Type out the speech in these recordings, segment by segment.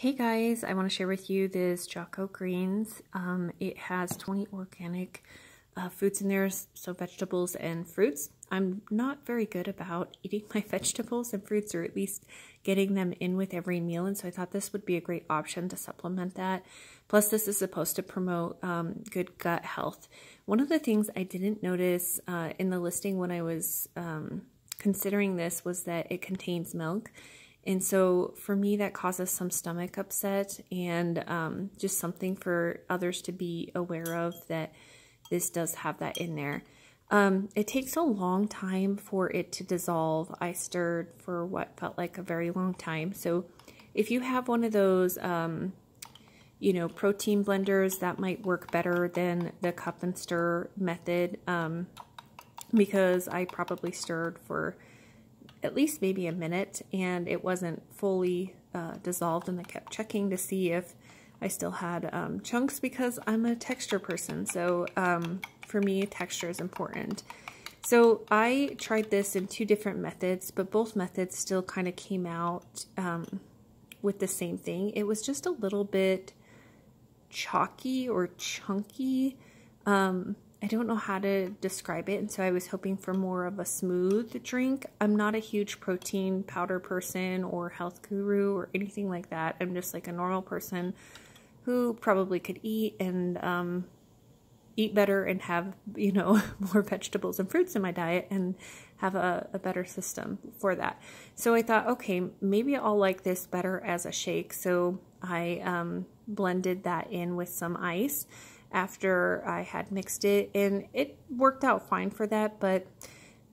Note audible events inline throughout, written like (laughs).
Hey guys, I want to share with you this Jocko Greens. Um, it has 20 organic uh, foods in there, so vegetables and fruits. I'm not very good about (laughs) eating my vegetables and fruits, or at least getting them in with every meal, and so I thought this would be a great option to supplement that. Plus, this is supposed to promote um, good gut health. One of the things I didn't notice uh, in the listing when I was um, considering this was that it contains milk. And so for me, that causes some stomach upset and um, just something for others to be aware of that this does have that in there. Um, it takes a long time for it to dissolve. I stirred for what felt like a very long time. So if you have one of those, um, you know, protein blenders, that might work better than the cup and stir method um, because I probably stirred for at least maybe a minute and it wasn't fully uh, dissolved and I kept checking to see if I still had um, chunks because I'm a texture person so um, for me texture is important. So I tried this in two different methods but both methods still kind of came out um, with the same thing. It was just a little bit chalky or chunky. Um, I don't know how to describe it, and so I was hoping for more of a smooth drink. I'm not a huge protein powder person or health guru or anything like that. I'm just like a normal person who probably could eat and um, eat better and have, you know, (laughs) more vegetables and fruits in my diet and have a, a better system for that. So I thought, okay, maybe I'll like this better as a shake. So I um, blended that in with some ice after I had mixed it and it worked out fine for that, but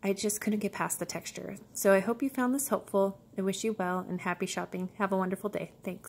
I just couldn't get past the texture. So I hope you found this helpful. I wish you well and happy shopping. Have a wonderful day. Thanks.